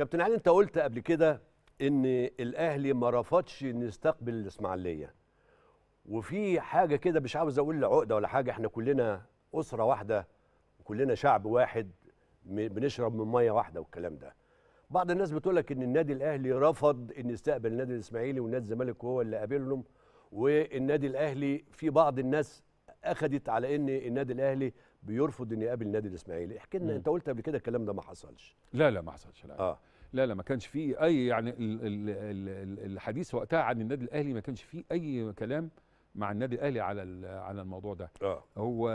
كابتن علي انت قلت قبل كده إن الأهلي ما رفضش إن يستقبل الإسماعيلية. وفي حاجة كده مش عاوز أقول عقده ولا حاجة إحنا كلنا أسرة واحدة وكلنا شعب واحد بنشرب من مية واحدة والكلام ده. بعض الناس بتقول لك إن النادي الأهلي رفض إن يستقبل النادي الإسماعيلي والنادي الزمالك هو اللي قابلهم والنادي الأهلي في بعض الناس أخذت على إن النادي الأهلي بيرفض ان يقابل النادي الإسماعيلي. احكي لنا. أنت قلت قبل كده الكلام ده ما حصلش. لا لا ما حصلش لا. آه. لا لا ما كانش فيه أي يعني ال ال ال ال الحديث وقتها عن النادي الأهلي ما كانش فيه أي كلام مع النادي الأهلي على على الموضوع ده. آه. هو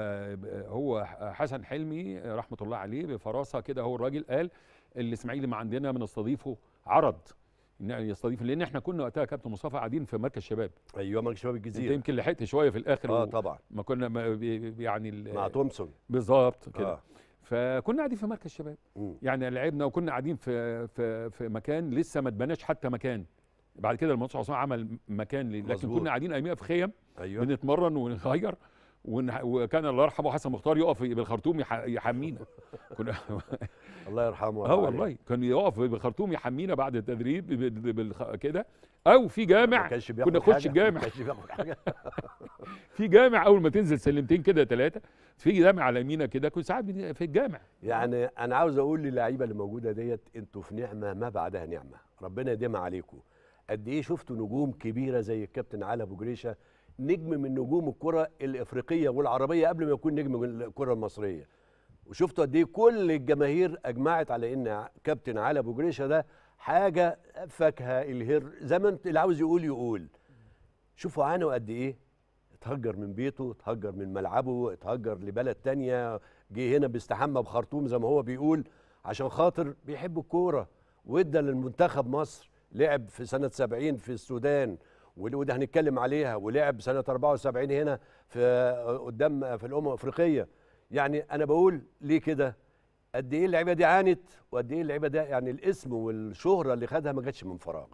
هو حسن حلمي رحمة الله عليه بفراسة كده هو الراجل قال الإسماعيلي ما عندنا بنستضيفه عرض. إن يستضيف لأن إحنا كنا وقتها كابتن مصطفى قاعدين في مركز شباب. أيوه مركز شباب أنت الجزيره يمكن لحقت شوية في الآخر آه طبعا. ما كنا ما يعني مع تومسون. بالظبط كده. آه. فكنا قاعدين في مركز شباب. مم. يعني لعبنا وكنا قاعدين في في في مكان لسه ما اتبناش حتى مكان. بعد كده المهندس عثمان عمل مكان لكن مظبوط. كنا قاعدين اياميها في خيم. أيوه. بنتمرن ونغير ونح- وكان الله يرحمه حسن مختار يقف بالخرطوم يح- يحمينا. كنا الله يرحمه آه. والله. كان يقف بالخرطوم يحمينا بعد التدريب بالخ- كده. أو في جامع كنا نخش الجامع. في جامع اول ما تنزل سلمتين كده ثلاثة في جامع على يمينك كده كنت ساعات في الجامع. يعني أنا عاوز أقول للعيبة اللي موجودة ديت أنتوا في نعمة ما بعدها نعمة. ربنا يديمها عليكم. قد إيه شفتوا نجوم كبيرة زي الكابتن علي ابو جريشة نجم من نجوم الكرة الإفريقية والعربية قبل ما يكون نجم الكرة المصرية؟ وشفتوا قد إيه كل الجماهير أجمعت على إن كابتن علي أبو جريشة ده حاجة فاكهة الهر زي ما اللي عاوز يقول يقول. شوفوا عانوا قد إيه؟ اتهجر من بيته اتهجر من ملعبه اتهجر لبلد تانية جه هنا بيستحمى بخرطوم زي ما هو بيقول عشان خاطر بيحب الكورة. وادى للمنتخب مصر لعب في سنة 70 في السودان وده هنتكلم عليها ولعب سنة 74 هنا في قدام في الأمم الأفريقية. يعني أنا بقول ليه كده؟ قد إيه اللعيبة دي عانت وقد إيه اللعيبة ده يعني الاسم والشهرة اللي خدها ما جاتش من فراغ.